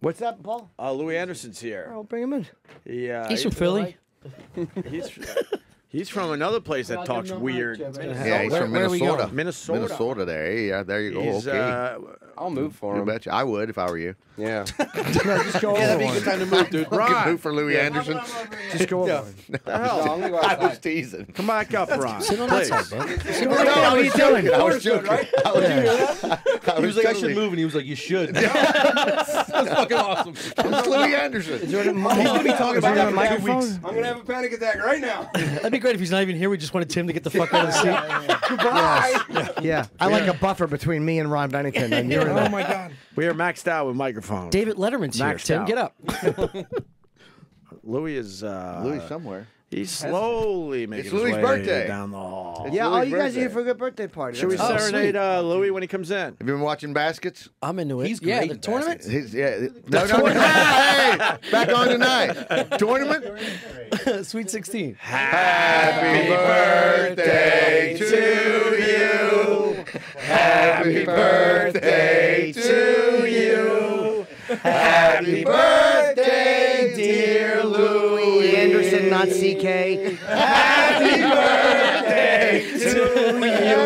What's that, Paul? Uh, Louie Anderson's here. I'll bring him in. He, uh, He's from Philly. He's, he's from another place that talks weird. Yeah, he's from where are we Minnesota. going? Minnesota. Minnesota there. Yeah, there you go. He's, okay. uh, I'll move for you him. betcha. I would if I were you. Yeah. No, just go yeah, that'd be a over good one. time to move, dude. Fucking Ron. move for Louie Anderson. Just go over one. the hell? I'm gonna go I was outside. teasing. Come back up, Ron. Sit on that Please. side, bud. No, I was joking. I was joking. I was He was like, I should move, and he was like, you should. That's fucking awesome. It's Louie Anderson. Is there a, He's gonna be talking about that for two microphone? weeks. I'm gonna have a panic attack right now. That'd be great if he's not even here. We just wanted Tim to get the fuck out of the seat. Yeah, I like a buffer between me and Ron Bennington. And you're Oh my god. We are maxed out with microphones. David Letterman's here. Maxed Tim, out. get up. Louie is. Uh, Louie somewhere. He's slowly making It's his Louie' way birthday. down the hall. It's yeah, Louie' you guys are here birthday. for a good birthday party. Should we That's- Oh, serenade sweet. uh, Louie when he comes in? Have you been watching baskets? I'm into it. He's yeah, the tournament. He's, yeah. No, no, no. hey, back on tonight. Tournament. Sweet 16. Happy birthday to you. Happy birthday to you. Happy birthday, dear Louie Anderson, not CK. Happy birthday to you.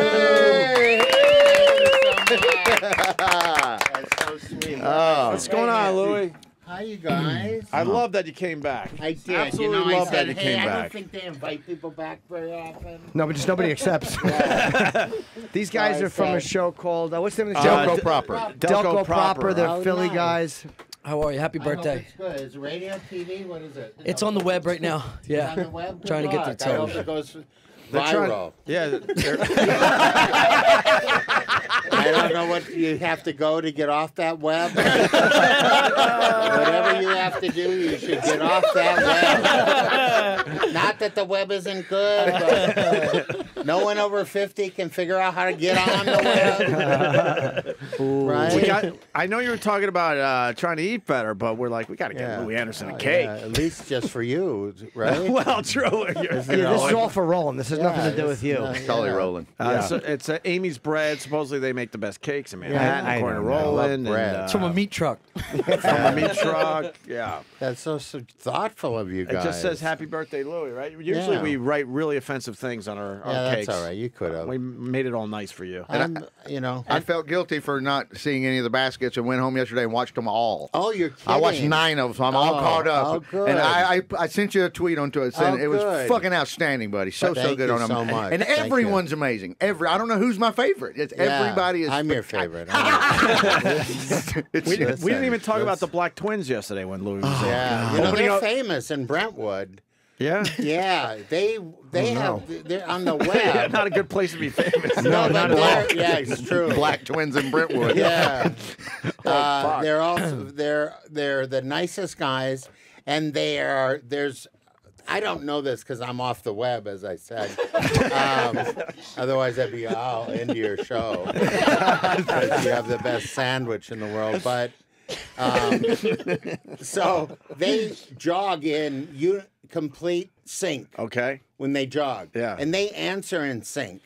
That's so sweet. Oh. What's going on, Louie? Hi, you guys. I love that you came back. I did. Absolutely you know, love I said, that you hey, came I back. don't think they invite people back very often. No, but just nobody accepts. These guys are from a show called uh, what's the name of the Delco proper. Delco, Delco Proper. Proper. They're Oh, Philly nice. guys. How are you? Happy I hope birthday. it's good. Is it radio, TV? What is it? It's on the web right now. Yeah. on the web. Good Trying to get luck. the I hope television. it goes They're trying- viral. Yeah, they're- I don't know what you have to go to get off that web. Whatever you have to do, you should get off that web. Not that the web isn't good, but no one over 50 can figure out how to get on the web. right? we got, I know you were talking about uh, trying to eat better, but we're like, we got to get Yeah. Louie Anderson a Oh, cake. yeah, at least just for you, right? well, true. You're- Yeah, this is all for Roland. This has nothing to do with you. Yeah, Collie yeah. rolling. Uh, so it's uh, Amy's bread. Supposedly they make the best cakes in Manhattan, I according to know, man. I Roland. bread. And, uh, It's from a meat truck. from a meat truck. Yeah. That's so, so thoughtful of you guys. It just says "Happy Birthday, Louie," right? Usually Yeah. we write really offensive things on our, our Yeah, that's cakes. all right. You could have. We made it all nice for you. I'm, you know. I felt guilty for not seeing any of the baskets and went home yesterday and watched them all. oh, you're kidding. I watched nine of them, so I'm all Oh, caught up. oh, good. And I, I I sent you a tweet on Twitter saying Oh, it was good. fucking outstanding, buddy. So so good you on them. so much. And Thank you. everyone's amazing. Every I don't know who's my favorite. It's Yeah, everybody is. I'm your favorite. It's- We, Listen, we didn't even talk about the Black Twins yesterday when Louie was there. yeah, you know, they're up- famous in Brentwood. Yeah. Yeah, they they have they're on the web. Not a good place to be famous. no, not but at all. Yeah, it's true. Black twins in Brentwood. Yeah, Oh, uh, they're also they're they're the nicest guys, and they are there's. I don't know this because I'm off the web, as I said. Um, otherwise, I'd be all into your show. you have the best sandwich in the world, but um, so they jog in you complete sync Okay. when they jog. Yeah. and they answer in sync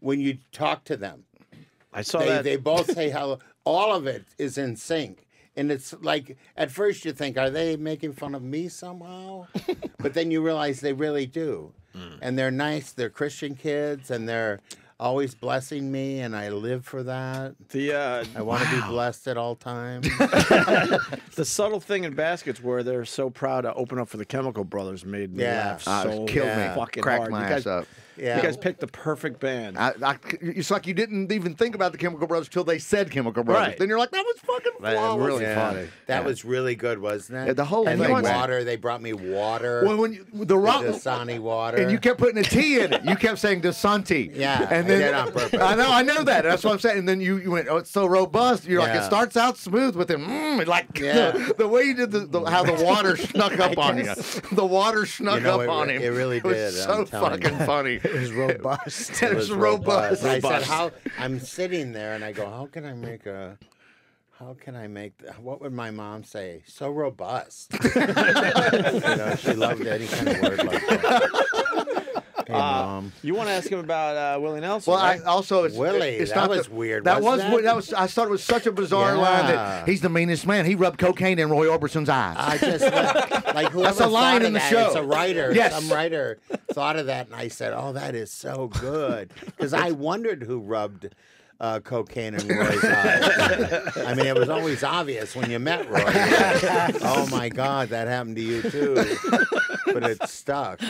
when you talk to them I saw they, that. they both say hello. All of it is in sync. And it's like, at first you think, are they making fun of me somehow? but then you realize they really do. Mm. And they're nice. They're Christian kids and they're always blessing me. And I live for that. the uh, I want to be blessed at all times. the subtle thing in baskets where they're so proud to open up for the Chemical Brothers made me Yeah. laugh Ah, it so killed me. fucking Cracked hard. my you guys, ass up. Yeah. You guys picked the perfect band. I, I, it's like you didn't even think about the Chemical Brothers till they said Chemical Brothers. Right. Then you're like, that was fucking flawless. really Yeah. funny. That was really good, wasn't it? Yeah, the whole and thing the water. They brought me water. When, when you, the the rock, Dasani water. and you kept putting a T in it. You kept saying Desanti. Yeah, and then did on purpose. I know, I know that. That's what I'm saying. And then you, you went, oh, it's so robust. You're like, it starts out smooth with him, mm, like Yeah. the, the way you did the, the how the water snuck up on you. The water snuck You know, up it on him. it really was did, so I'm telling fucking you. funny. It was robust. It was robust. I said, "How?" I'm sitting there, and I go, "How can I make a? How can I make? The, what would my mom say? So robust." you know, she loved any kind of word like that. Hey, mom. You want to ask him about uh, Willie Nelson? Well, I also it's, Willie, It's that not was the- weird, That was wasn't it? that was. I thought it was such a bizarre line that he's the meanest man. He rubbed cocaine in Roy Orbison's eyes. I just like whoever That's a line thought of in the that, show. It's a writer. Yes. Some writer thought of that, and I said, "Oh, that is so good," because I wondered who rubbed. Uh, cocaine in Roy's eyes. I mean, it was always obvious when you met Roy. oh my God, that happened to you too. But it stuck.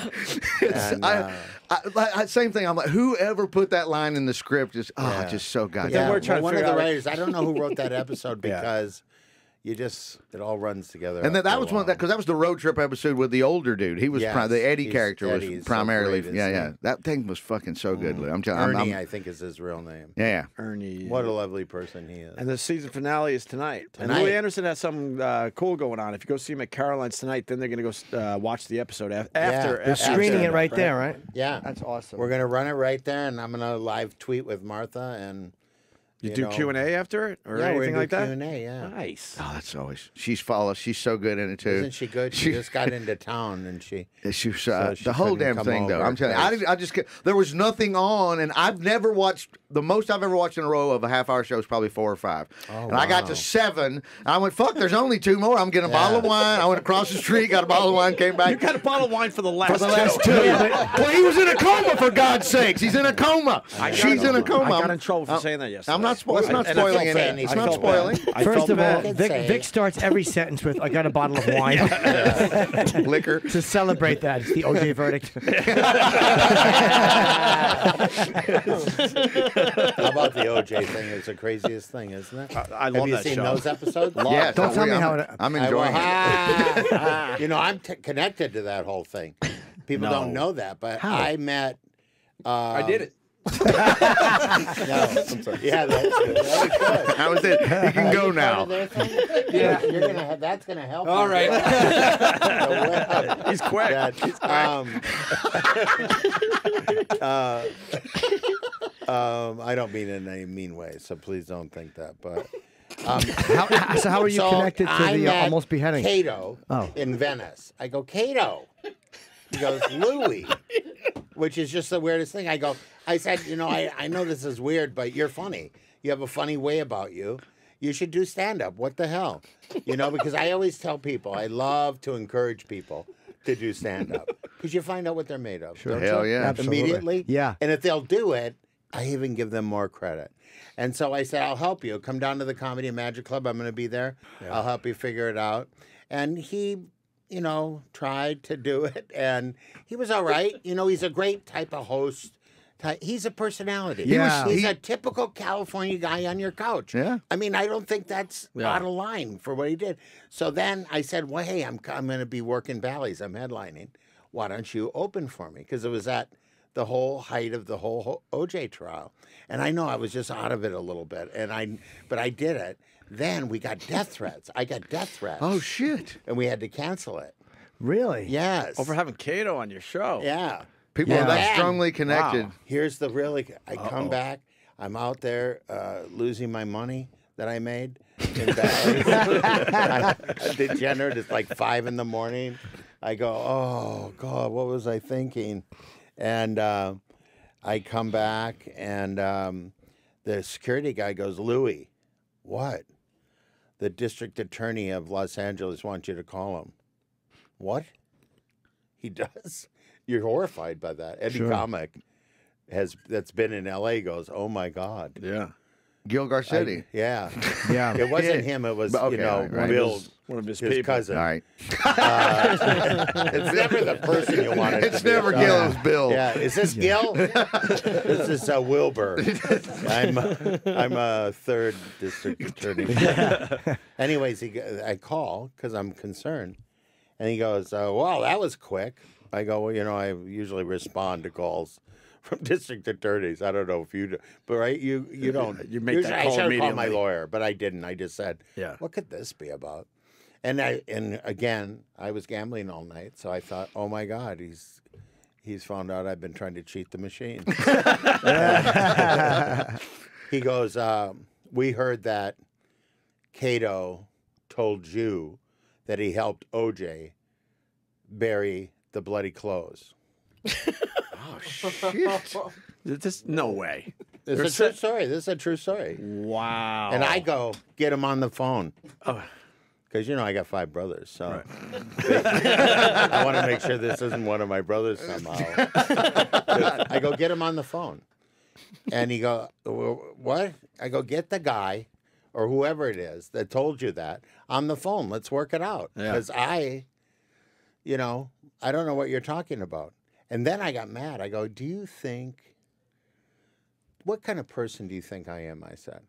And, uh, I, I, I- same thing. I'm like, whoever put that line in the script is oh, Yeah. just so goddamn. yeah, we're trying well, to one of the writers. I don't know who wrote that episode Yeah. Because you just it all runs together. And then after that was one that because that was the road trip episode with the older dude. He was pri- Yes, the Eddie character Eddie was is so primarily. great, yeah, yeah. he? That thing was fucking so good. Lou. I'm telling. I'm, Ernie, I'm- I think is his real name. yeah, yeah. Ernie. What a lovely person he is. And the season finale is tonight. And Louis Anderson has something uh, cool going on. If you go see him at Caroline's tonight, then they're going to go uh, watch the episode af- after. They're They're after screening it stand-up, right there, right? yeah, That's awesome. we're gonna run it right there, and I'm gonna live tweet with Martha, and You, you do know- Q and A after it or yeah, we're anything gonna like that. Q and A. Yeah, Nice. Oh, that's always. She's follow. She's so good in it too. isn't she good? She, She- just got into town, and she. Yeah, She was, uh, So she the whole damn thing, though. I'm telling you, I, I just there was nothing on, and I've never watched the most I've ever watched in a row of a half hour show is probably four or five. and I got to seven, and I went, "Fuck, there's only two more." I'm getting a bottle of wine. I went across the street, got a bottle of wine, came back. You got a bottle of wine for the last, for the last two. well, he was in a coma for God's sakes. He's in a coma. I She's in a coma. I got I'm- in trouble for I'm- saying that yesterday. I'm not, spo- it's not and I felt spoiling anything. It's I not felt bad. spoiling. First of all, Vic, Vic starts every sentence with, I got a bottle of wine. Liquor. to celebrate that. It's the OJ verdict. How about the OJ thing? It's the craziest thing, isn't it? I- I Have you that seen show. those episodes? Yes, Don't tell me I'm, how it- I'm I- enjoying it. You know, I'm t- connected to that whole thing. People don't know that, but I met. Um, I did it. No, I'm sorry. Yeah, that's good. That was good. That was it. He can go Part now. of their thing? Yeah, you're gonna. Have, that's gonna help. All you. right. He's quick. That, um, uh, um, I don't mean it in any mean way, so please don't think that. But um, How, so how are you so connected to I the uh, almost beheading? Kato Oh. in Venice. I go, Kato. He goes, Louie, which is just the weirdest thing. I go, I said, you know, I, I know this is weird, but you're funny. You have a funny way about you. You should do stand up. What the hell? You know, because I always tell people, I love to encourage people to do stand up because you find out what they're made of. Sure. Hell yeah. Absolutely. Immediately. Yeah. And if they'll do it, I even give them more credit. And so I said, I'll help you. Come down to the Comedy and Magic Club. I'm going to be there. I'll help you figure it out. And he, you know, tried to do it. And he was all right. You know, he's a great type of host. He's a personality. Yeah. He's he- a typical California guy on your couch. Yeah. I mean, I don't think that's Yeah. out of line for what he did. So then I said, well, hey, I'm, I'm going to be working Bally's. I'm headlining. Why don't you open for me? Because it was at the whole height of the whole OJ trial. And I know I was just out of it a little bit. And I, but I did it. Then we got death threats. I got death threats. Oh shit! And we had to cancel it. Really? Yes. Over having Kato on your show. Yeah. People Yeah. are that strongly connected. Wow. Here's the really. I come back. I'm out there uh, losing my money that I made in Bally's. I, I degenerate. It's like five in the morning. I go, oh God, what was I thinking? And uh, I come back, and um, the security guy goes, Louie, what? The district attorney of Los Angeles wants you to call him. What? He does. You're horrified by that. Eddie Comic has that's been in L.A. goes, oh my God. Yeah. Gil I- Garcetti. yeah. Yeah. It wasn't him. It was But okay, you know right, right. Bill, One of his, his people. cousin. All right. It's never the person you want it It's to be. never Gil. It's Bill. Yeah, is this Gil? this is uh, Wilbur. I'm I'm a third district attorney. Anyways, he, I call because I'm concerned, and he goes, uh, "Well, that was quick." I go, "Well, you know, I usually respond to calls." From district attorneys, I don't know if you do, but right, you you don't. You make that call I have called my lawyer, but I didn't. I just said, Yeah. what could this be about?" And I and again, I was gambling all night, so I thought, "Oh my God, he's he's found out I've been trying to cheat the machine." he goes, um, "We heard that Kato told you that he helped OJ bury the bloody clothes." Oh shit! This no way. This is a true story. This is a true story. Wow. And I go get him on the phone. Oh. Because, you know, I got five brothers. So I want to make sure this isn't one of my brothers somehow. I go get him on the phone. And he go, what? I go, get the guy or whoever it is that told you that on the phone. Let's work it out. Yeah. Because I, you know, I don't know what you're talking about. And then I got mad. I go, do you think, what kind of person do you think I am? I said,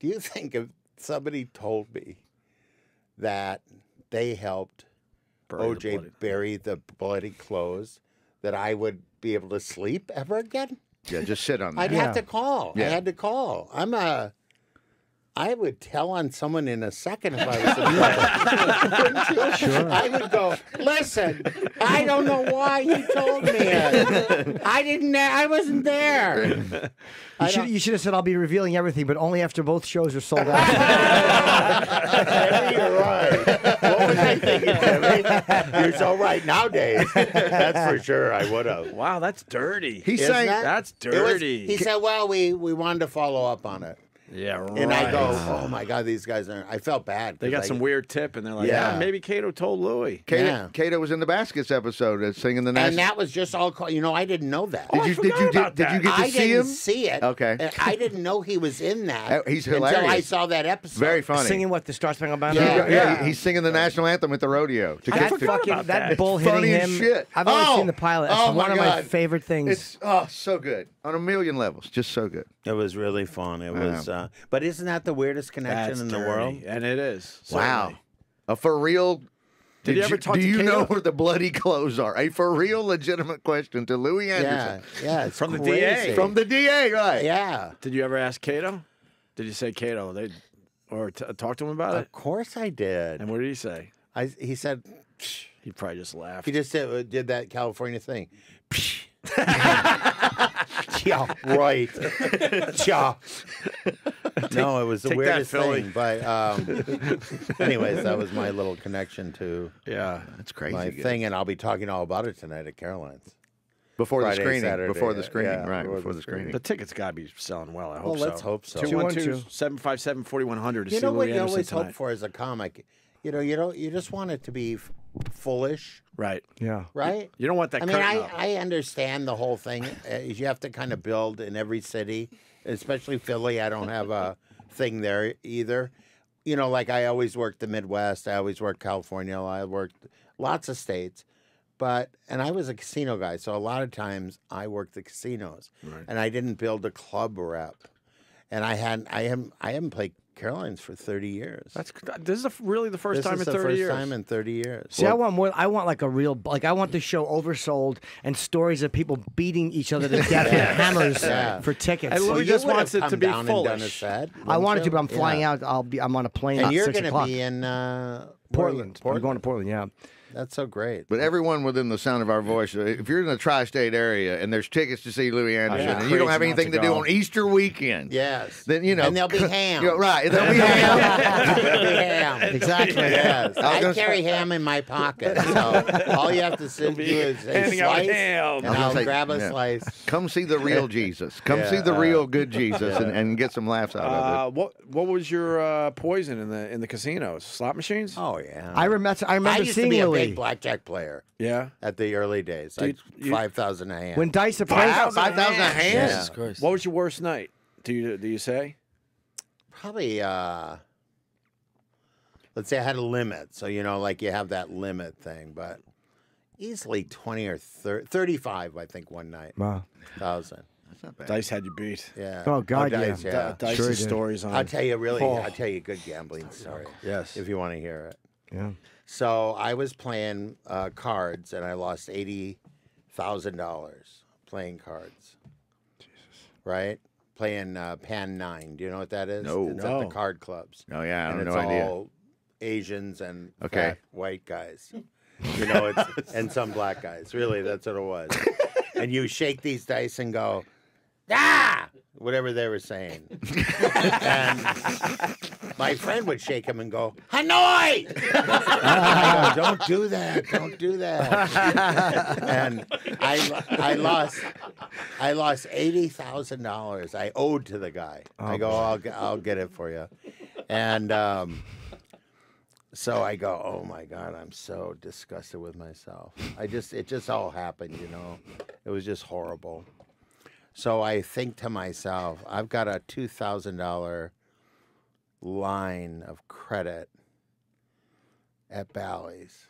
do you think if somebody told me that they helped Bury the OJ bloody- bury the bloody clothes, that I would be able to sleep ever again? Yeah, just sit on that. I'd have to call. I had to call. I'm a. I would tell on someone in a second if I was in trouble. sure. I would go, listen, I don't know why you told me it. I didn't, I wasn't there. You I should, you should have said I'll be revealing everything, but only after both shows are sold out. You're right. What was I thinking, Jimmy? You're so right nowadays. That's for sure. I would have. Wow, that's dirty. He's Isn't saying that- That's It was- dirty. he said, well, we, we wanted to follow up on it. Yeah, right. And I go, oh my God, these guys are. I felt bad. They got I- some weird tip, and they're like, Yeah. yeah, maybe Kato told Louie. Kato, Yeah. Kato was in the baskets episode uh, singing the national. And that was just all. co- You know, I didn't know that. Did you did you forgot did, about did you get to I see didn't him? see it. Okay. I didn't know he was in that. He's Until I saw that episode. Very funny. Singing what the Star Spangled Banner. Yeah. yeah, Yeah. he's singing the national anthem at the rodeo. To I get- forgot to- about that, that. bull It's hitting funny as him. shit. I've only Oh! seen the pilot. It's Oh, one my of my favorite things. It's oh so good on a million levels, just so good. It was really fun. It was. Uh, but isn't that the weirdest connection That's in the world? and it is. Wow, certainly. a for real. Did you ever talk Do to you Kato? know where the bloody clothes are? A for real, legitimate question to Louie Anderson yeah. It's From the. DA. from the DA, right? Yeah. Did you ever ask Kato? Did you say Kato? They or t- talk to him about it? Of course I did. And what did he say? I, he said He probably just laughed. he just did, did that California thing. yeah, right. yeah. No, it was the take that, weirdest Philly. thing. But um, anyways, that was my little connection to yeah. That's crazy. my good. thing, and I'll be talking all about it tonight at Caroline's. before the Friday, screening. Saturday, before the yeah, screening, yeah, right? before Before the the screening. The tickets got to be selling well. I hope Well, so. let's hope so. 212 757 4100 to You see know what Louie you Anderson always tonight. hope for as a comic? You know, you don't. You just want it to be f- foolish, Right. yeah. right? You don't want that I mean, I, curtain up. I understand the whole thing. Uh, is you have to kind of build in every city, especially Philly. I don't have a thing there either. You know, like I always worked the Midwest. I always worked California. I worked lots of states. But and I was a casino guy, so a lot of times I worked the casinos, and I didn't build a club rep. And I had I am I haven't played Carolines for thirty years. That's this is the, really the first this time is in the 30 first years. time in thirty years. See, I want more. I want like a real, like I want the show oversold and stories of people beating each other to death with hammers Yeah. for tickets. And Well, Louie you just would wants it to be down and done a foolish. set, I wanted to, but I'm flying Yeah. out. I'll be. I'm on a plane. And at you're going to be in uh, Portland. where are? I'm going to Portland. Yeah. That's so great. But everyone within the sound of our voice, uh, if you're in the tri-state area and there's tickets to see Louie Anderson, yeah. and you don't have anything to to, do on Easter weekend, Yes. then you know, And there'll be ham. You know, right? There'll be ham. There'll be ham. Exactly. Yes. I carry ham in my pocket. So all you have to do is say slice, ham. and I was I'll gonna say, grab a yeah. slice. Come see the real Jesus. Come see the Yeah. real good Jesus, and, and get some laughs out of it. what what was your uh, poison in the in the casinos? Slot machines? Oh, yeah. I remember. I I remember used to seeing be a Louie big blackjack player Yeah. at the early days. Like Dude, you- 5,000 a hand. when Dice it. appraised. Five five thousand hands. Yeah. Jesus Christ. What was your worst night? Do you do you say? Probably, uh, let's say I had a limit. So, you know, like you have that limit thing, but easily 20 or 30, 35, I think, one night. Wow. Thousand. That's not bad. Dice had you beat. Yeah. Oh, God, yeah. Dice, yeah. Dice's Sure he did. stories on. I'll tell you really, Oh. I'll tell you a good gambling story Yes. if you want to hear it. Yeah. So I was playing uh, cards and I lost eighty thousand dollars playing cards. Jesus. Right? Playing uh, Pan Nine. Do you know what that is? No. It's at the card clubs. Oh yeah, I and have it's no idea. all Asians and Okay. fat white guys. You know, it's and some black guys. Really, that's what it was. and you shake these dice and go, ah, whatever they were saying. and my friend would shake him and go, Hanoi. I don't do that. Don't do that. and I, I lost, I lost eighty thousand dollars. I owed to the guy. I go, I'll, get- I'll get it for you. And um, so I go, oh my god, I'm so disgusted with myself. I just, it just all happened, you know. It was just horrible. So I think to myself, I've got a two thousand dollar line of credit at Bally's.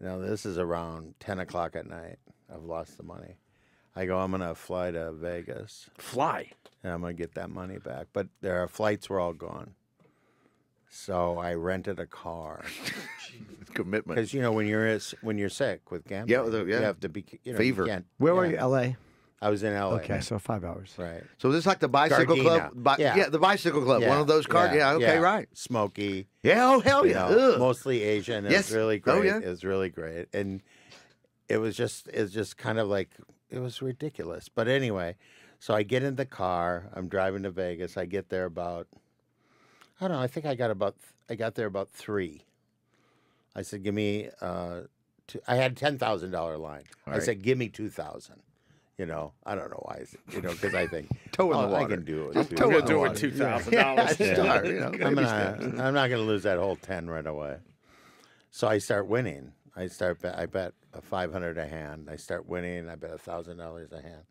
Now this is around ten o'clock at night. I've lost the money. I go, I'm gonna fly to Vegas Fly. and I'm gonna get that money back. But their flights were all gone. So I rented a car Commitment. because you know when you're when you're sick with gambling, Yeah, the- yeah. you have to be you know, Fever. You can't, Where were you? L.A. I was in LA. Okay, so five hours. Right. So this is like the bicycle club. Bi- Yeah. yeah. the bicycle club. One of those cars. Yeah. okay, right. Smoky. Yeah. Oh hell you yeah. know, mostly Asian. It Yes. was really great. Oh, yeah. It was really great. And it was just it's just kind of like it was ridiculous. But anyway, so I get in the car, I'm driving to Vegas. I get there about I don't know, I think I got about I got there about three. I said, give me uh two, I had ten thousand dollar line. I Right. said, give me two thousand. You know, I don't know why. You know, because I think Toe in the oh, I can do it. I'm toe in the do it water. with two thousand dollars. start, you know, I'm baby. I'm not gonna lose that whole ten right away. So I start winning. I start. bet- I bet a five hundred a hand. I start winning. I bet a thousand dollars a hand.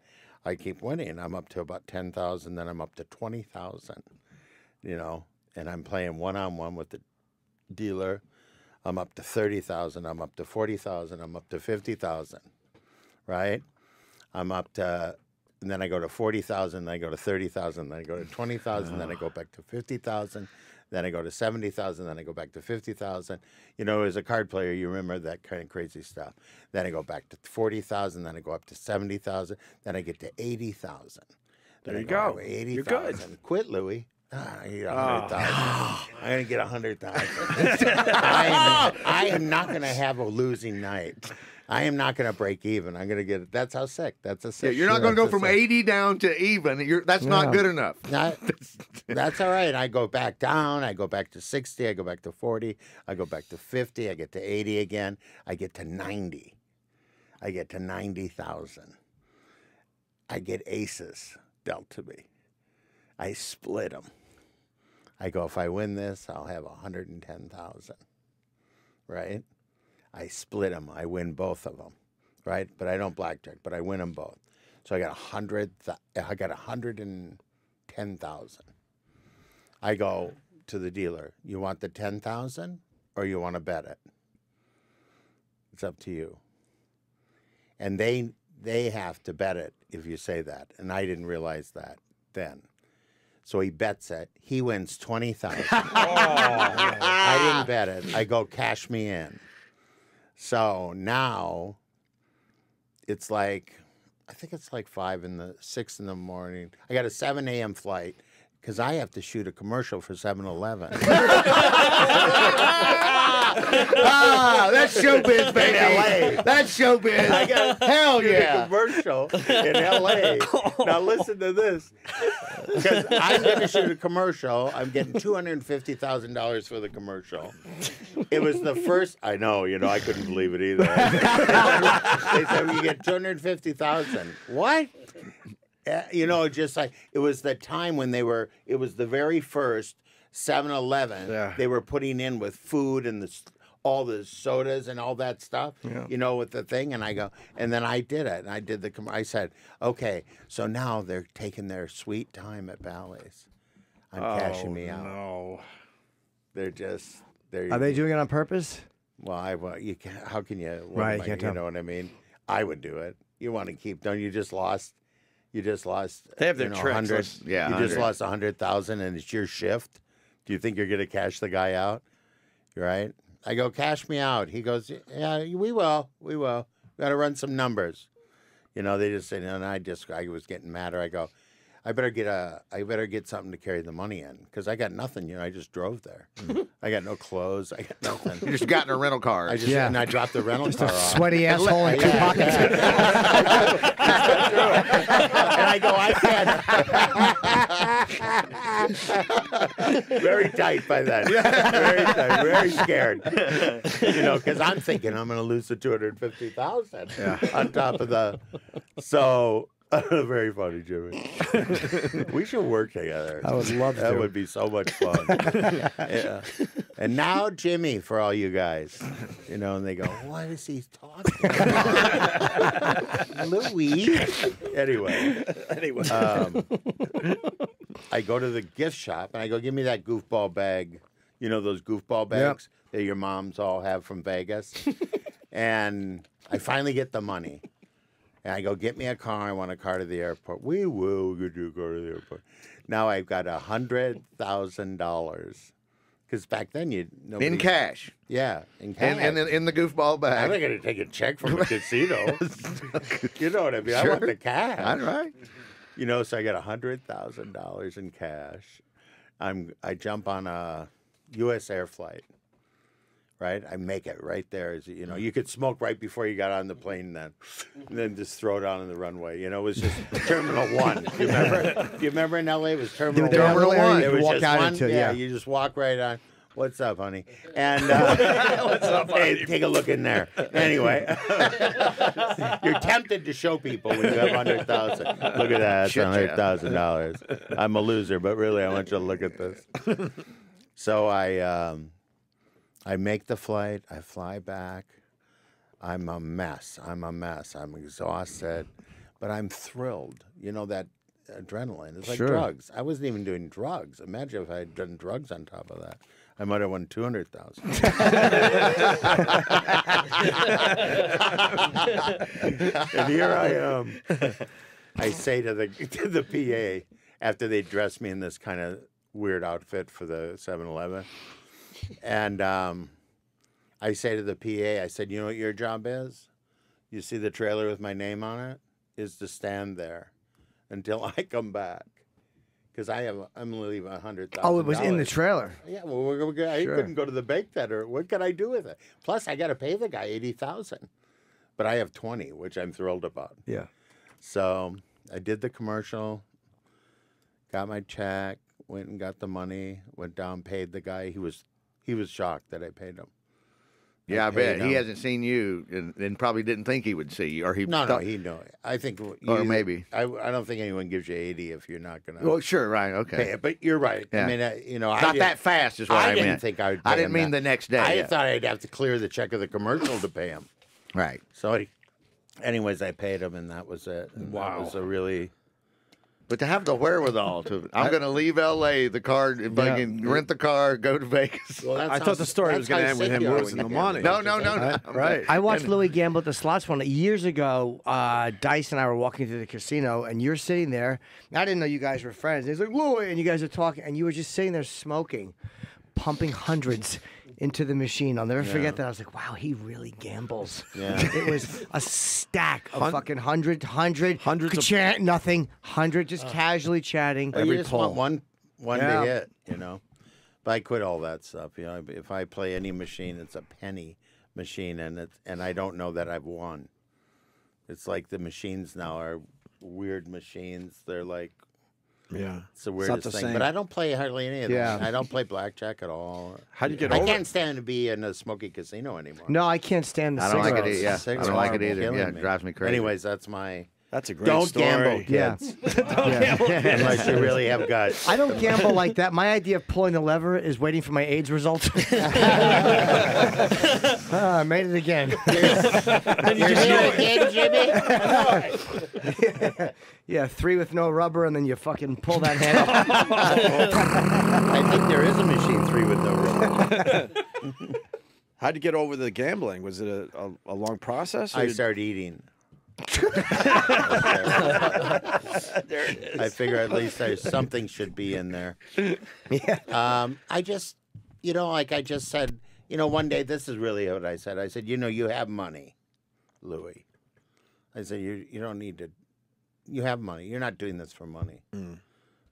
I keep winning. I'm up to about ten thousand. Then I'm up to twenty thousand. You know, and I'm playing one on one with the dealer. I'm up to thirty thousand. I'm up to forty thousand. I'm up to fifty thousand. Right. I'm up to, and then I go to forty thousand. Then I go to thirty thousand. Then I go to twenty thousand. Then I go back to fifty thousand. Then I go to seventy thousand. Then I go back to fifty thousand. You know, as a card player, you remember that kind of crazy stuff. Then I go back to forty thousand. Then I go up to seventy thousand. Then I get to eighty thousand. There you go. Eighty You're good. thousand. Quit, Louie. Ah, I get a hundred thousand. I'm gonna get a hundred thousand. I am, I am not gonna have a losing night. I am not gonna break even. I'm gonna get. it. That's how sick. That's a Yeah, sick. you're not going to go from sick- 80 down to even. You're, that's Yeah. not good enough. That, that's all right. I go back down. I go back to 60. I go back to 40. I go back to 50. I get to 80 again. I get to 90. I get to 90,000. I get aces dealt to me. I split them. I go, if I win this, I'll have 110,000. Right? I split them. I win both of them. Right? But I don't blackjack, but I win them both. So I got a hundred. I got a hundred and ten thousand. I go to the dealer. You want the ten thousand, or you want to bet it? It's up to you. And they they have to bet it if you say that. And I didn't realize that then. So he bets it. He wins twenty thousand. I didn't bet it. I go cash me in. So now it's like I think it's like five in the six in the morning. I got a seven a.m. flight because I have to shoot a commercial for 7-Eleven. ah, that's showbiz, baby. LA. That's showbiz. I got Hell shoot a yeah. commercial in L.A. now listen to this, because I'm going to shoot a commercial. I'm getting two hundred and fifty thousand dollars for the commercial. It was the first. I know, you know, I couldn't believe it either. they said you get two hundred fifty thousand. What? Uh, you know, just like it was the time when they were. It was the very first 7-Eleven. Yeah. They were putting in with food and the all the sodas and all that stuff. You know, with the thing, and I go, and then I did it, and I did the. I said, okay, so now they're taking their sweet time at Bally's. I'm oh, cashing me out. No. They're just. They're, Are they doing it on purpose? well, I well, you can't. How can you? Right, you I- can't you know what I mean? I would do it. You want to keep? Don't you just lost? You just lost. They have their you know, tricks. Yeah, you just lost a hundred thousand, and it's your shift. Do you think you're going to cash the guy out? Right? I go, cash me out. He goes, yeah, we will, we will. Got to run some numbers. You know, they just say, no, and I just, I was getting madder. I go, I better get a, I better get something to carry the money in because I got nothing. You know, I just drove there. Mm. I got no clothes. I got nothing. You just got in a rental car. I just Yeah. and I dropped the rental car off. Sweaty asshole in two pockets. and I go, I can't. very tight by then. Very tight. Very scared. You know, because I'm thinking I'm going to lose the two hundred fifty thousand on top of the. So. Very funny, Jimmy. we should work together. I would love That to. would be so much fun. yeah. And now Jimmy for all you guys. You know, and they go, What is he talking about? Louie. Anyway. Anyway, Um, I go to the gift shop and I go, Give me that goofball bag. You know those goofball bags that your moms all have from Vegas? and I finally get the money. And I go, get me a car. I want a car to the airport. We will get you a car to the airport. Now I've got a hundred thousand dollars. Because back then you nobody, in cash. yeah, in cash. And, and in, the goofball bag. I'm not going to take a check from a casino. you know what I mean? I want the cash. All right. You know, so I got a hundred thousand dollars in cash. I'm I jump on a U.S. air flight. Right, I make it right there. You know, you could smoke right before you got on the plane, then, and then just throw it on in the runway. You know, it was just Terminal One. Do you remember? Do you remember in L.A. It was Terminal One. was a little area you It was walk just out one- into, yeah, yeah. you just walk right on. What's up, honey? And uh, what's up, Hey, take a look in there. Anyway, you're tempted to show people when you have hundred thousand. Look at that, it's hundred thousand dollars. I'm a loser, but really, I want you to look at this. So I, um, I make the flight. I fly back. I'm a mess. I'm a mess. I'm exhausted, but I'm thrilled. You know that adrenaline. It's like Sure. drugs. I wasn't even doing drugs. Imagine if I had done drugs on top of that. I might have won two hundred thousand. and here I am. I say to the to the PA after they dress me in this kind of weird outfit for the 7-Eleven, and um, I say to the PA, I said, "You know what your job is? You see the trailer with my name on it is to stand there until I come back." Because I have, I'm leaving a hundred thousand. Oh, it was in the trailer. Yeah, well, we're, we're, I Sure. couldn't go to the bank then, or what could I do with it? Plus, I got to pay the guy eighty thousand, but I have twenty, which I'm thrilled about. Yeah. So I did the commercial, got my check, went and got the money, went down, paid the guy. He was he was shocked that I paid him. Yeah, I paid bet he hasn't seen you and, and probably didn't think he would see you, or he No, no, thought, he know. I think Or you- maybe. I, I don't think anyone gives you eighty if you're not gonna Well, sure, right, pay okay. it. But you're right. Yeah. I mean, uh, you know, I Not that fast is what I, I didn't meant. think I would. I didn't him mean that. the next day. I yeah. thought I'd have to clear the check of the commercial to pay him. right. So, anyways, I paid him, and that was it. And That was a really. But to have the wherewithal to, I'm going to leave L.A. The car, if I can rent the car, go to Vegas. Well, I thought the story was going to end with him losing the money. No, no, no, no. Right. I watched Louie gamble at the slots one years ago. Uh, Dice and I were walking through the casino, and you're sitting there. I didn't know you guys were friends. He's like Louie, and you guys are talking, and you were just sitting there smoking, pumping hundreds into the machine. I'll never forget that. I was like, wow, he really gambles. Yeah. it was a stack of fucking hundred, hundred, Hundreds of- chat, nothing, hundred, just casually chatting. Well, you Every just pull. want one one Yeah. to hit, you know. But I quit all that stuff. You know, if I play any machine, it's a penny machine, and it's and I don't know that I've won. It's like the machines now are weird machines. They're like Yeah. it's the not weirdest the thing. same. But I don't play hardly any of them. Yeah. I don't play blackjack at all. How do you get I over can't stand to be in a smoky casino anymore. No, I can't stand the I don't like it. cigarettes. Yeah, I don't like it either. killing Yeah, it drives me crazy. Anyways, that's my. That's a great Don't story. gamble, Yeah. kids. Unless you really have guts. I don't gamble like that. My idea of pulling the lever is waiting for my AIDS results. Ah, I made it again. You're here again, Jimmy? yeah, three with no rubber, and then you fucking pull that handle. I think there is a machine three with no rubber. How'd you get over the gambling? Was it a, a, a long process? or I started eating. I figure at least there's something should be in there. Yeah. Um, I just, you know, like I just said, you know, one day this is really what I said. I said, you know, you have money, Louie. I said, you you don't need to you have money. You're not doing this for money." Mm.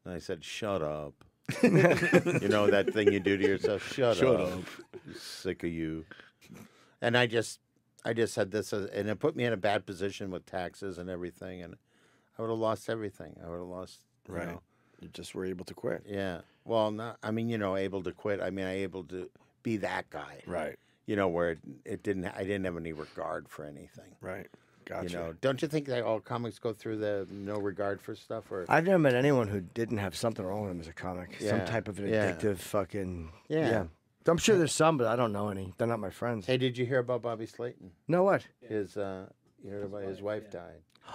And I said, "Shut up." you know that thing you do to yourself. Shut, Shut up. I'm sick of you. And I just, I just said this, as, and it put me in a bad position with taxes and everything, and I would have lost everything. I would have lost. You Right. know, You just were able to quit. yeah. Well, not. I mean, you know, able to quit. I mean, I able to be that guy. Right. You know, where it, it didn't. I didn't have any regard for anything. Right. Gotcha. You know, don't you think that all comics go through the no regard for stuff? Or I've never met anyone who didn't have something wrong with them as a comic. Yeah. Some type of an yeah. addictive fucking. Yeah. I'm sure there's some, but I don't know any. They're not my friends. hey, did you hear about Bobby Slayton? know what? His, uh, you heard about his wife died.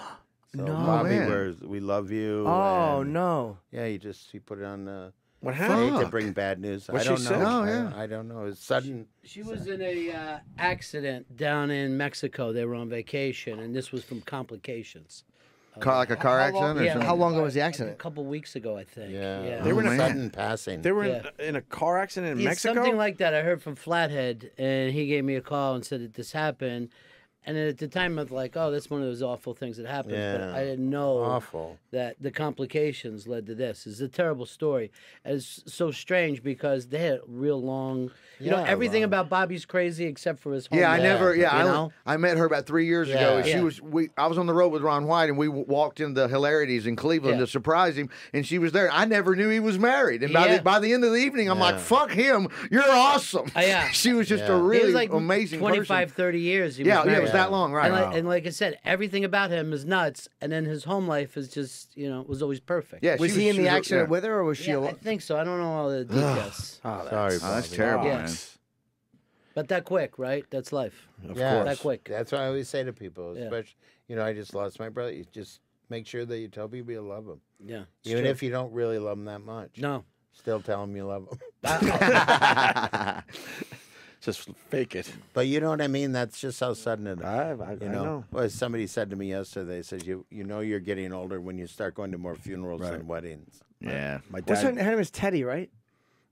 So No. Bobby, man. wears, we love you. Oh and- no. Yeah, he just he put it on the. what I happened? hate to bring bad news. Was I don't sick? know. Oh, I- yeah. I, don't know. It's sudden. She was in a uh, accident down in Mexico. They were on vacation, and this was from complications. Car, like a car How long- accident or yeah, something? How long ago was the accident? A couple weeks ago, I think. Yeah, yeah. They were in a- sudden passing. They were in, Yeah. in a car accident in Yeah, Mexico. Something like that. I heard from Flathead, and he gave me a call and said that this happened. And at the time, I was like, "Oh, that's one of those awful things that happened." But Yeah. I didn't know awful. that the complications led to this. It's a terrible story. And it's so strange because they had real long. You know, Yeah, everything well. about Bobby's crazy except for his home. Yeah, I life, never. Yeah, you I, know? I met her about three years ago. Yeah. And she Yeah. was. We. I was on the road with Ron White, and we walked in the hilarities in Cleveland Yeah. to surprise him. And she was there. I never knew he was married. And by Yeah. the by the end of the evening, I'm like, "Fuck him! You're awesome." Oh, yeah. she was just Yeah. a really He was like amazing 25, person. 30 years. He Yeah, was yeah, it was that long, right? And like, and like I said, everything about him is nuts. And then his home life is just, you know, was always perfect. yeah, Was she he in the accident yeah. with her, or was she Yeah, I think so. I don't know all the details. Oh, Sorry, Oh, that's terrible, Yeah. man. but that quick, right? That's life. Of Yeah. course. That quick. That's what I always say to people. Yeah. Especially, you know, I just lost my brother. You just make sure that you tell people you love them, Yeah. even true. if you don't really love them that much. No. Still tell them you love them. Just fake it. But you know what I mean? That's just how sudden it is. I, I, You I know, know. well, somebody said to me yesterday, says you you know you're getting older when you start going to more funerals and weddings. Yeah. My What's her, dad. her name is Teddy, right?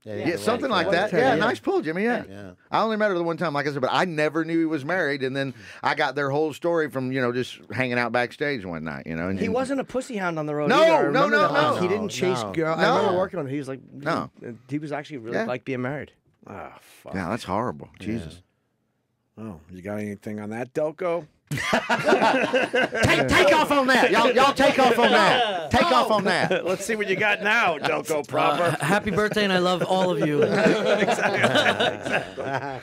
Yeah, Yeah, something like that. Yeah, yeah. nice pull, Jimmy. Yeah. Yeah. I only met her the one time, like I said, but I never knew he was married. And then I got their whole story from you know just hanging out backstage one night. You know, and He wasn't a pussy hound on the road. No, either. I no, no, no. He didn't chase No. girl. I remember working on him. He was like, No. He was actually really Yeah. like being married. Ah, fuck. Yeah, that's horrible. Jesus. Oh, you got anything on that, Delco? Take, take off on that, y'all. Y'all take off on that. Take off on that. Let's see what you got now, Delco proper. Happy birthday, and I love all of you. Exactly.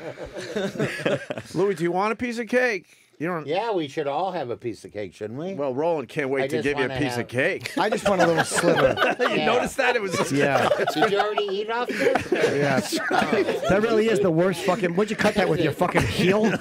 Louie, do you want a piece of cake? You don't. Yeah, we should all have a piece of cake, shouldn't we? Well, Roland can't I wait to give you a piece have- of cake. I just want a little sliver. you Yeah. noticed that? It was just, Yeah, Did you already eat off this? yeah. That really is the worst fucking. Would you cut that with your fucking heel? You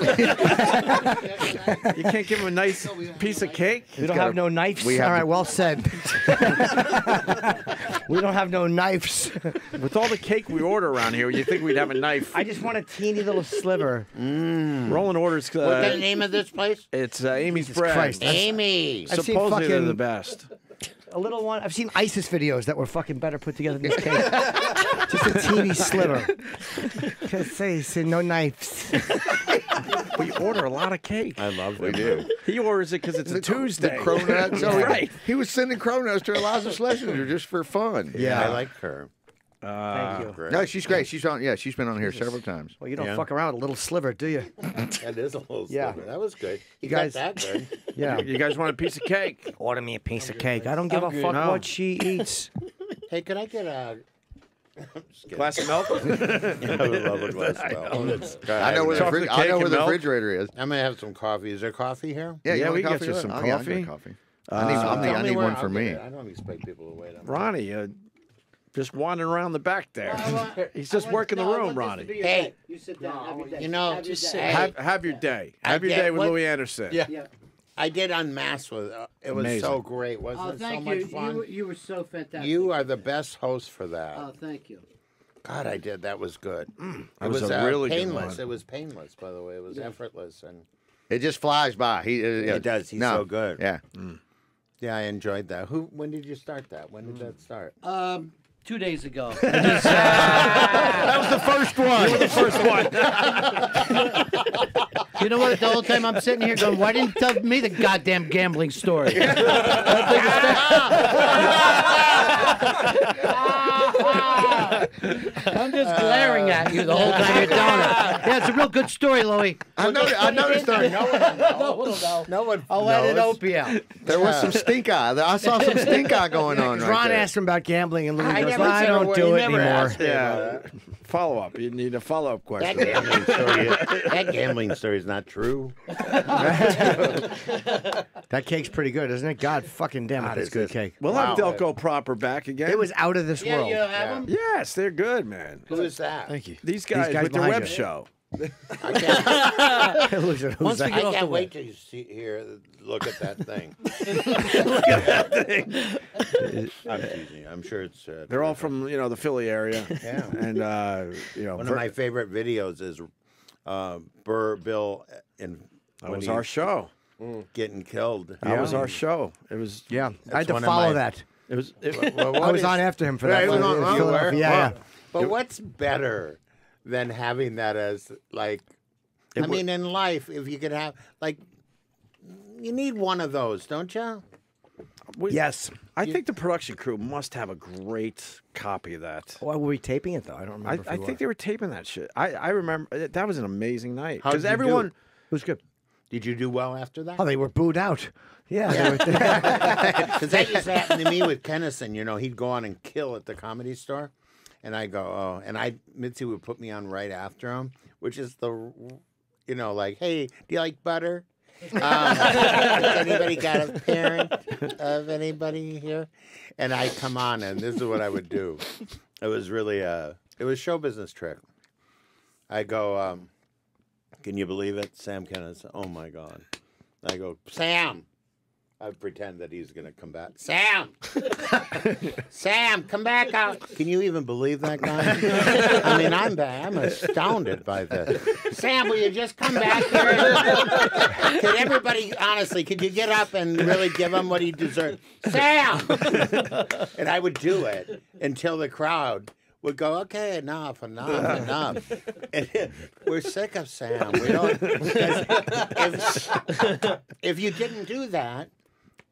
can't give him a nice piece of cake. We don't have no knives. we have All right, well said. we don't have no knives. With all the cake we order around here, you think we'd have a knife? I just want a teeny little sliver. Roland orders. What's the Uh, name of this place? it's uh, Amy's Jesus bread. Christ. Amy. I've seen Supposedly they're fucking- the best. A little one. I've seen ISIS videos that were fucking better put together than this cake. just a teeny sliver. Just say, say no knives. We order a lot of cake. I love We do. He orders it because it's a Tuesday. The cronuts. So he- right. He was sending cronuts to Iliza Shlesinger just for fun. Yeah. I like her. Uh, Thank you. Great. No, she's great. She's on. Yeah, she's been on here several times. Well, you don't Yeah. fuck around with a little sliver, do you? That is a little Yeah. sliver. That was good. You, guys- got that good. Yeah. You guys want a piece of cake? Order me a piece of cake. I don't give a good. fuck No. what she eats. hey, could I get a? Glass of milk? I would love a glass of milk. I know where the, Chocolate fridge, I know where the refrigerator is. I'm gonna have some coffee. Is there coffee here? Yeah, Yeah, we a can get coffee? you some it? Oh, yeah, I'll get coffee. coffee. I need, I need, I need one for me. I don't expect people to wait. on me. Ronnie, uh, just wandering around the back there. He's just working the room, Ronnie. Hey, You sit down. have your day. you know, Have your just day. say- Have, have your day. I Have your get day with what- Louis Anderson. Yeah. Yeah. I did unmask with. Uh, it was so great, wasn't Oh, it? So thank much you. fun. You, you were so fantastic. You are the best host for that. Oh, thank you. God, I did. That was good. That it was was, a uh, really good painless. one. It was painless, by the way. It was effortless, and It just flies by. He, uh, yeah. It does. He's no. so good. Yeah. yeah, I enjoyed that. Who? When did you start that? When did that start? Um, two days ago. That was the first one. The first one. you know what? The whole time I'm sitting here going, why didn't you tell me the goddamn gambling story? I'm just glaring at you the whole time you're uh, telling it. Yeah, it's a real good story, Louie. I, know, I noticed there, No one knows. No one I'll let it knows. out. there was some stink eye. I saw some stink eye going on right Ron there. asked him about gambling, and Louie I goes, I don't do it anymore." asked me about Yeah. Follow up. You need a follow up question. That question. gambling story, that gambling story is not true. That cake's pretty good, isn't it? God fucking damn it, that's is good cake. We'll Wow. have Delco proper back again. It was out of this Yeah, world. you have them? Yes, they're good, man. Who is that? Thank you. These guys, guys with their web you. show. I can't, Looks at who's Once we that? get I off can't web. wait till you see here. Look at that thing. Look at that thing. I'm teasing. I'm sure it's. Uh, They're all from you know the Philly area. Yeah. and uh, you know One Ver- of my favorite videos is uh, Burr Bill and that was he's our show. getting killed. That was our show. It was Yeah, I had to follow my- that. It was. It, Well, I was is- on after him for that. he was one on- in oh, you Philadelphia. were? Yeah, yeah. But what's better than having that as like? I wa- mean, in life, if you could have like, you need one of those, don't you? we- Yes. I think the production crew must have a great copy of that. Why were we taping it though? I don't I, remember. if I we think they were taping that shit. I, I remember uh, that was an amazing night because you do? everyone. It was good. Did you do well after that? Oh, they were booed out. Yeah. Because that used to happen to me with Kinison. You know, he'd go on and kill at the comedy store, and I go, oh, and I Mitzi would put me on right after him, which is the, you know, like, hey, do you like butter? Um, has anybody got a parent of anybody here? And I come on, and this is what I would do. It was really a, it was show business trick. I go, um, can you believe it, Sam Kinison? Oh my God! I go, Sam. I pretend that he's going to come back. Sam! Sam, come back out. Can you even believe that guy? I mean, I'm I'm astounded by this. Sam, will you just come back here? Could everybody, honestly, could you get up and really give him what he deserves? Sam! And I would do it until the crowd would go, okay, enough, enough, enough. And we're sick of Sam. We don't. 'cause If, if you didn't do that,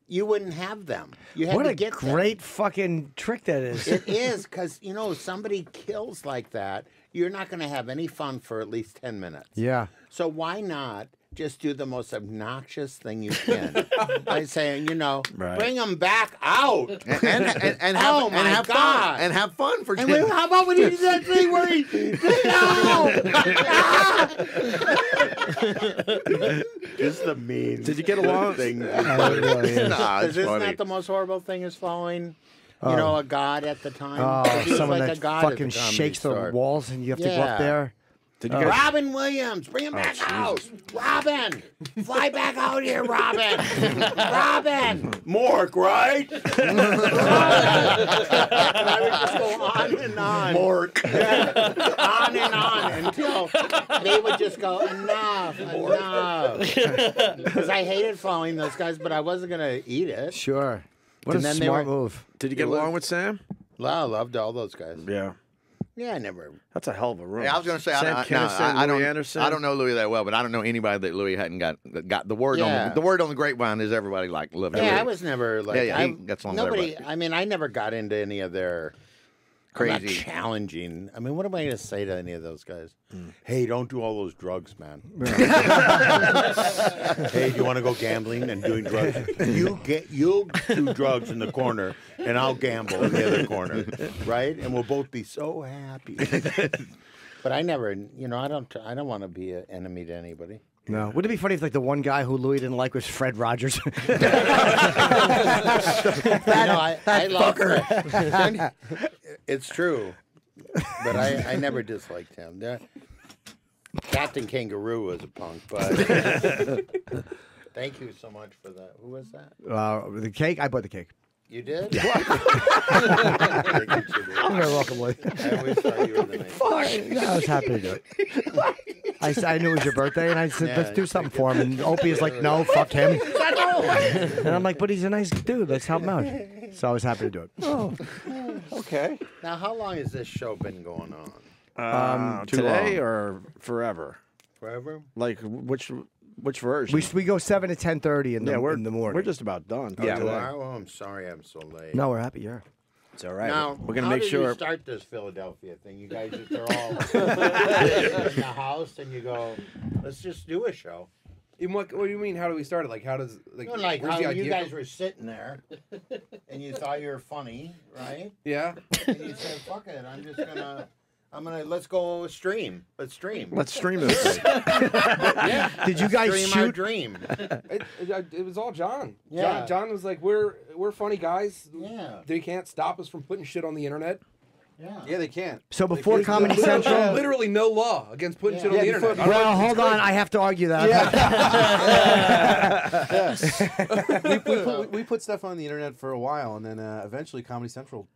you wouldn't have them. You had what to a get them. great fucking trick that is. It is because you know somebody kills like that. You're not going to have any fun for at least ten minutes. yeah. So why not just do the most obnoxious thing you can by saying, you know, Right. bring them back out. and, and, and, and have, Oh, and my have God. fun and have fun for And 10 how about when he did that thing where he no, just the mean. Did you get along? thing? nah, Because it's isn't funny. that the most horrible thing is following, you oh. know, a god at the time? Oh, someone like a that god at the fucking shakes the walls and you have to go up there. Did you uh, guys? Robin Williams, bring him oh, back out. Robin, fly back out here, Robin. Robin, Mork, right? and I would just go on and on. Mork. on and on until they would just go, enough, enough. Because I hated following those guys, but I wasn't going to eat it. Sure. What And a then they smart were- move. Did you get along with Sam? Well, I loved all those guys. Yeah, Yeah, I never. that's a hell of a room. Yeah, I was going to say, I, Sam I, no, Kinison, I, I don't, Louie Anderson. I don't know Louie that well, but I don't know anybody that Louie hadn't got got the word on Yeah. the, word on the grapevine is everybody like loved Yeah, I was never like. Yeah, yeah, he I, gets along with nobody. everybody. I mean, I never got into any of their crazy. challenging. I mean, what am I going to say to any of those guys? Mm. Hey, don't do all those drugs, man. hey, do you want to go gambling and doing drugs? You get you do drugs in the corner, and I'll gamble in the other corner, right? And we'll both be so happy. but I never, you know, I don't, I don't want to be an enemy to anybody. No. Wouldn't it be funny if like the one guy who Louie didn't like was Fred Rogers? I know, I, I love Fred. It's true, but I, I never disliked him. There- Captain Kangaroo was a punk, but thank you so much for that. Who was that? uh, the cake? I bought the cake. You did? I think you did. Welcome, Louie. I always thought you were the nice. I was happy to do it. I, I knew it was your birthday, and I said, Yeah, let's do you something for him. And Opie is like, no, fuck him. And I'm like, but he's a nice dude. Let's help him out. So I was happy to do it. Okay. Now, how long has this show been going on? Um, too today long. or forever? Forever. Like which which version? We we go seven to ten thirty in the yeah, we're in the morning. We're just about done. Oh, yeah. today. Oh, I'm sorry I'm so late. no, we're happy. Yeah. it's all right. Now, we're gonna how make did sure. you start this Philadelphia thing? You guys just are all in the house, and you go, "Let's just do a show." In what, what do you mean? How do we start it? Like, how does like, You like how the you guys were sitting there, and you thought you were funny, right? Yeah. And you said, "Fuck it, I'm just gonna." I'm gonna let's go stream. Let's stream. Let's stream this. thing. Did you guys stream our shoot? dream. It, it, it was all John. Yeah. John. John was like, "We're we're funny guys. Yeah. They can't stop us from putting shit on the internet." Yeah. Yeah, they can't. So before There's Comedy literally- Central. literally no law against putting Yeah. shit on Yeah, the before- internet. I Well, hold it's on. I have to argue that. we, we, put, we put stuff on the internet for a while, and then uh, eventually Comedy Central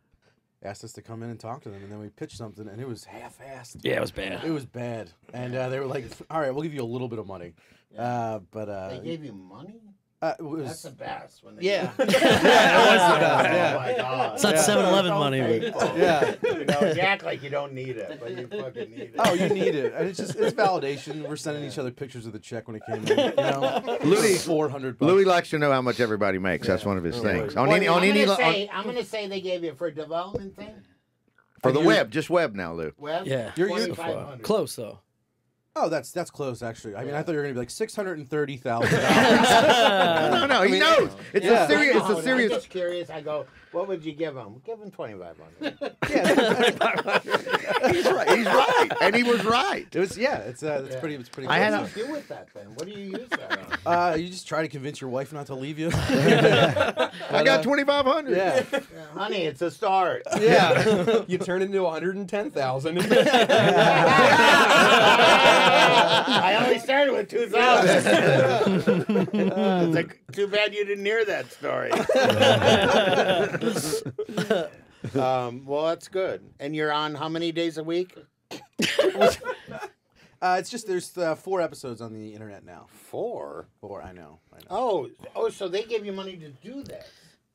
asked us to come in and talk to them, and then we pitched something, and it was half-assed. Yeah, it was bad. It was bad, and uh, they were like, "All right, we'll give you a little bit of money," uh, but uh, They gave you money. Uh, it was That's the best. When they Yeah. give you- yeah. Oh my god. It's not 7-Eleven money, but- yeah. You know, you act like you don't need it, but you fucking need it. Oh, you need it, and it's just it's validation. We're sending each other pictures of the check when it came in. You know, Louie- four hundred. Louie likes to know how much everybody makes. That's one of his Yeah. things. Well, On Well, any I'm on any gonna on- say, I'm gonna say they gave you for a development thing. for the web, just web now, Lou. Web. Yeah. You're- you're- Close though. Oh, that's that's close actually. I mean, I thought you were gonna be like six hundred and thirty thousand. No, no, he knows. It's yeah. a serious. It's a serious. I'm just curious. I go, what would you give him? Give him twenty five hundred. yeah, He's right. He's right, and he was right. It was yeah. It's uh, it's Yeah. pretty. It's pretty. I What had do close. you do with that then? What do you use that on? Uh, you just try to convince your wife not to leave you. I got twenty five hundred. yeah. Yeah, honey, it's a start. Yeah. you turn it into 110,000. I only started with two thousand. it's like, too bad you didn't hear that story. um, well, that's good. And you're on how many days a week? Uh, it's just there's uh, four episodes on the internet now. Four. Four. I know. I know. Oh, oh, so they gave you money to do this?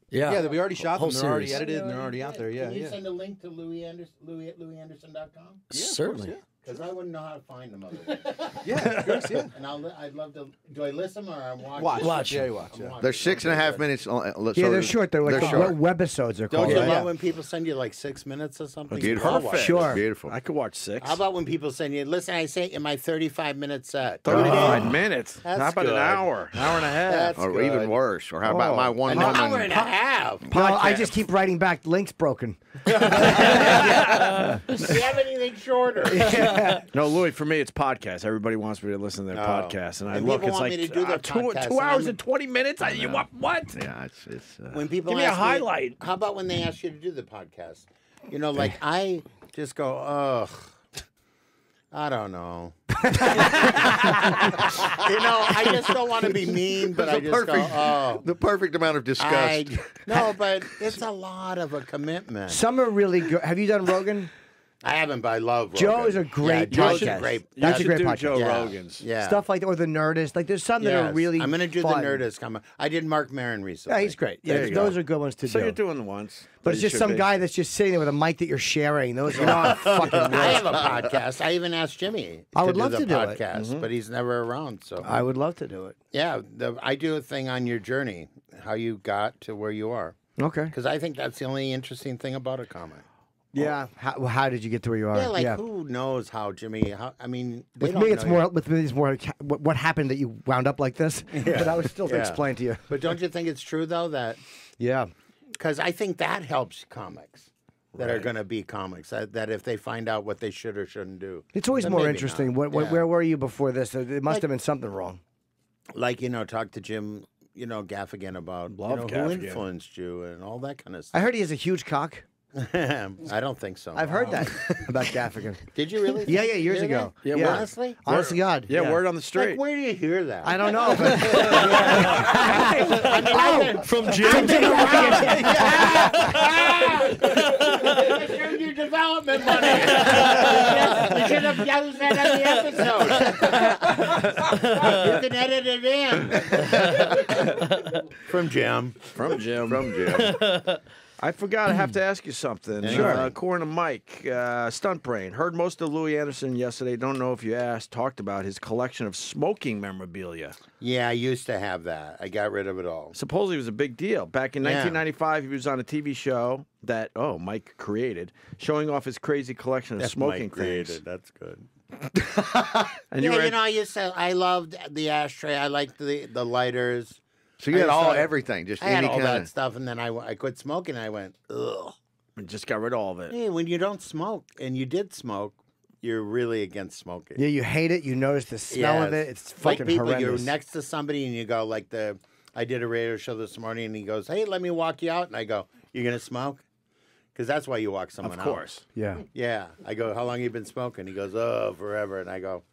Yeah. Yeah, we already shot Whole them. They're already edited and they're already out there. Yeah, Can you yeah. send a link to Louie Anderson, Louie at louieanderson.com? Yeah, of course, Certainly. yeah. Because I wouldn't know how to find them otherwise. Yeah, of course, yeah. and I'll, li- I'd love to. Do I listen or I'm watching? Watch. Watch. Yeah, you watch. I'm Yeah. watching. They're six and a Okay, half good. minutes. long- uh, Yeah, they're short. They're like they're short. web- webisodes. They're Don't called. you Yeah, love when people send you like six minutes or something? Beautiful. I'll watch it. Sure. Beautiful. I could watch six. How about when people send you, listen, I say in my 35 minute set. thirty-five minutes? That's How about good. an hour? Hour and a half? That's or good. even worse. Or how about Oh. my one An hour woman? and a half. No, I just keep writing back. Links broken. Do you have anything shorter? No, Louie. For me, it's podcast. Everybody wants me to listen to their Oh. podcast, and I And look. people It's want like me to do their uh, two, two hours I'm- and twenty minutes. I, you what? What? Yeah, it's it's. Uh, When people Give me a ask highlight. how about when they ask you to do the podcast? You know, like I just go, ugh. I don't know. you know, I just don't want to be mean, but I the just go, perfect, oh. the perfect amount of disgust. I, no, but it's a lot of a commitment. Some are really good. Have you done Rogan? I haven't, but I love Joe is a great yeah, Joe's podcast. a great. You That's a great do podcast. Joe yeah, Rogan's. Yeah. Stuff like or the Nerdist. Like there's some that are really. I'm going to do fun. the Nerdist. Come I did Marc Maron recently. Yeah, he's great. Yeah, There you those go. are good ones to So do. So you're doing once, but it's just some be. guy that's just sitting there with a mic that you're sharing. Those are not fucking. I have a podcast. I even asked Jimmy. I would to love do to the do it. podcast, mm-hmm. but he's never around. So I would love to do it. yeah, the, I do a thing on your journey, how you got to where you are, Okay. because I think that's the only interesting thing about a comic. Yeah. Oh. How, how did you get to where you are? Yeah, like who knows how Jimmy? How I mean, they With don't me, it's know more. you. With me, it's more. What, what happened that you wound up like this? Yeah. But I was still to Yeah. explain to you. But don't you think it's true though that Yeah. because I think that helps comics that are going to be comics that, that if they find out what they should or shouldn't do. It's always more interesting. What, what, Yeah. Where were you before this? There must Like- have been something wrong. like you know, talk to Jim, you know, Gaffigan about Love you know, who influenced you and all that kind of stuff. I heard he has a huge cock. I don't think so. I've heard that about Gaffigan. Did you really? Yeah, yeah, years hear ago. Yeah, Yeah. honestly. Honest to God. Yeah, word on the street. Like, where do you hear that? I don't know. but- I mean, I've been- From Jim. I showed you development money. Yes, we should have used that on the episode. you can edit it in. From Jim. From Jim. From Jim. I forgot. I have to ask you something. Sure. Uh, according to Mike, uh, Stunt Brain, heard most of Louis Anderson yesterday. Don't know if you asked, talked about his collection of smoking memorabilia. Yeah, I used to have that. I got rid of it all. Supposedly it was a big deal. Back in Yeah. 1995, he was on a TV show that, oh, Mike created, showing off his crazy collection of smoking things. That's good. And yeah, you you know, I used to. I loved the ashtray. I liked the the lighters. So you had all used to- everything, just I had any all kind that of. stuff, and then I, I quit smoking. And I went, ugh. and just got rid of all of it. Hey, when you don't smoke, and you did smoke, you're really against smoking. Yeah, you hate it. You notice the smell of it. It's like fucking people. horrendous. You're next to somebody, and you go like the. I did a radio show this morning, and he goes, "Hey, let me walk you out," and I go, "You're gonna smoke?" Because that's why you walk someone out. Of out. course. yeah. Yeah. I go, how long you been smoking? He goes, oh, forever. And I go,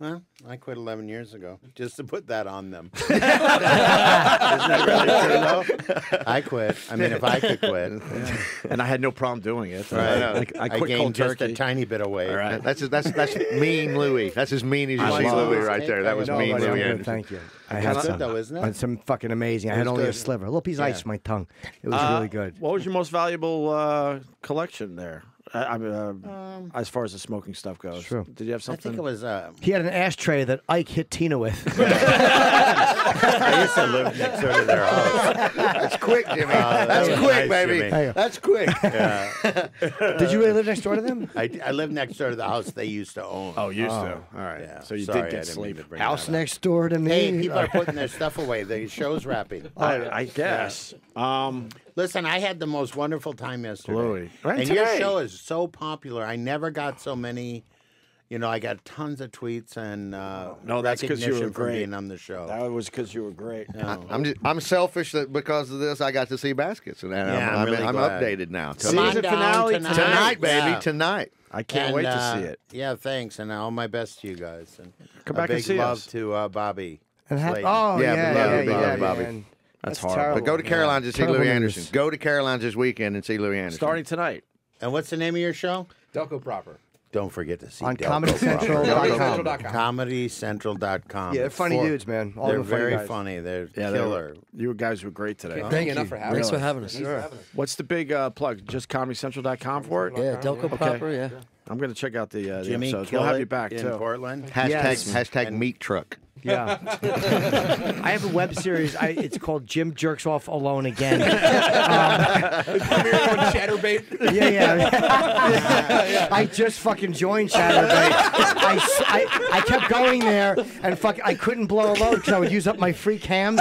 well, I quit 11 years ago just to put that on them. Isn't that really true, though? I quit. I mean, if I could quit. And I had no problem doing it. Right. I, I, I, quit gained cold just turkey. a tiny bit of weight. All right. That's that's that's mean Louie. That's as mean as you see love Louie right there. That was No, mean buddy, I'm Louie good, Anderson. Thank you. I It's had good, some. though, isn't it? Some fucking amazing. I had was only a sliver, a little piece of ice in my tongue. It was Uh, really good. What was your most valuable uh, collection there? I, I mean, uh, Um, as far as the smoking stuff goes. True. Did you have something? I think it was, uh, He had an ashtray that Ike hit Tina with. I used to live next door to their house. That's quick, Jimmy. Uh, that That's was quick, nice, baby. Jimmy. Hey. That's quick. Did you really live next door to them? I, I lived next door to the house they used to own. oh, used to. All right. Yeah. So you Sorry, did get didn't mean sleep. to House next door to me. Hey, people are putting their stuff away. The show's wrapping. I, I guess. Um, Listen, I had the most wonderful time yesterday. Louie. Right and your show is so popular. I never got so many. You know, I got tons of tweets and uh, No, that's 'cause you were great. being on the show. that was because you were great. No. I'm just, I'm selfish that because of this I got to see baskets and Yeah, I'm, I'm I'm, really I'm updated now. Come Season down finale tonight, Tonight, baby, Yeah. tonight. I can't And, wait to uh, see it. Yeah, thanks, and all my best to you guys. And Come a back and see love us. to uh, Bobby. And ha- oh Yeah, yeah, but yeah, love yeah, you, yeah, Bobby. Man. That's That's horrible. terrible. But go to Caroline's and see Terrible Louie news. Anderson. Go to Caroline's this weekend and see Louie Anderson. Starting tonight. And what's the name of your show? Delco proper. Don't forget to see On Delco ComedyCentral.com. Proper. ComedyCentral.com. Yeah, they're funny For- dudes, man. All They're them funny very guys. funny. They're Yeah, they killer. were, you guys were great today. Can't thank you enough for having Thanks us. for having us. What's the big uh, plug? Just ComedyCentral.com for it? Yeah, Delco proper. Yeah. I'm going to check out the, uh, the Jimmy episodes. We'll have you back, in too. Portland. Hashtag, Yes. hashtag meat truck. Yeah. I have a web series. I, it's called Jim Jerks Off Alone Again. Chaturbate. Yeah, yeah. I just fucking joined Chaturbate. I, s- I, I kept going there and fuck, I couldn't blow a load because I would use up my free cams.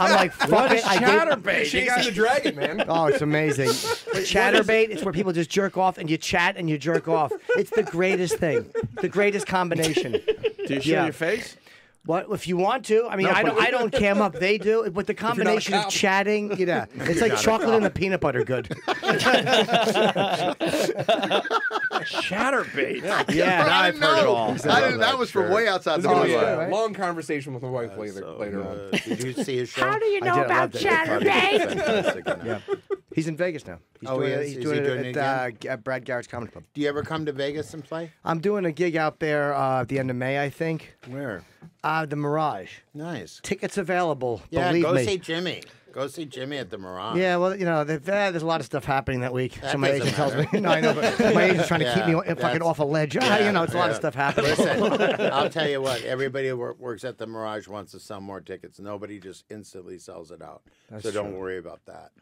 I'm like, fuck it. I gave- got the dragon, man. Oh, it's amazing. Chaturbate, it's where people just jerk off and you chat and you jerk off. It's the greatest thing. The greatest combination. Do you show Yeah. your face? What if you want to? I mean, I don't. I don't cam up. They do. But the combination of cow. chatting, you know, it's like chocolate and the peanut butter good. Chaturbate. Yeah, I I've heard it all. I didn't, that was from way outside the It's gonna be yeah. a right? long conversation with my wife later, later on. Did you see his show? How do you know about Chaturbate? Yeah. He's in Vegas now. He's Oh, doing he is? He's Is doing he it doing it at, uh, at Brad Garrett's Comedy Club. Do you ever come to Vegas and play? I'm doing a gig out there uh, at the end of May, I think. Where? Uh, the Mirage. Nice. Tickets available. Yeah, go me. see Jimmy. Go see Jimmy at the Mirage. Yeah, well, you know, there- there's a lot of stuff happening that week. That so my agent tells me. matter. no, I know, but my agent's trying to keep me fucking off a ledge. Ah, you know, it's a lot of stuff happening. Listen, I'll tell you what. Everybody who works at the Mirage wants to sell more tickets. Nobody just instantly sells it out. That's so don't worry about that.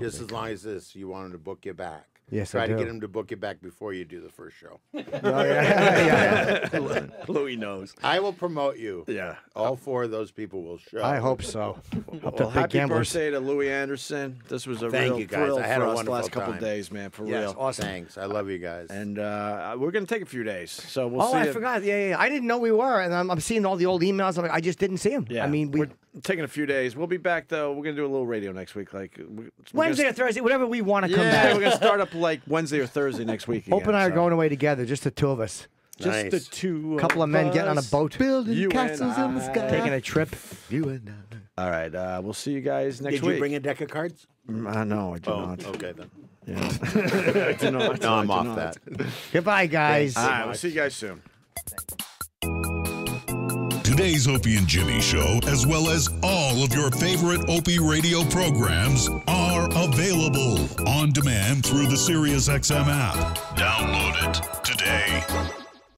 Just as long as this, you want them to book you back. Yes, I Try to do. get them to book you back before you do the first show. Oh, yeah, yeah, yeah. Louie knows. I will promote you. Yeah. All four of those people will show. I hope so. Up Well, at Big happy Gamblers. birthday to Louie Anderson. This was a Thank real you, guys. thrill I had for a us wonderful last couple days, man. For Yes, real. awesome. Thanks. I love you guys. And uh, we're gonna take a few days, so we'll see. Oh. I you- forgot. Yeah, yeah, yeah. I didn't know we were, and I'm, I'm seeing all the old emails. I'm like, I just didn't see them. Yeah, I mean, we we're taking a few days. We'll be back though. We're gonna do a little radio next week, like we- we're Wednesday or gonna, Thursday, whatever we want to Yeah, come back. we're gonna start up like Wednesday or Thursday next week. Hope and I are so. going away together, just the two of us, Just Nice. the two. a couple of men getting on a us. boat, building You and castles in the I. sky, taking a trip. You and I. All right, uh, we'll see you guys next Did week. you bring a deck of cards? Mm, uh, no, I do Oh, not. okay then. Yeah. I do not. No, I'm I do off not. that. Goodbye, guys. All right, we'll see you guys soon. Today's Opie and Jimmy show, as well as all of your favorite Opie radio programs, are available on demand through the SiriusXM app. Download it today.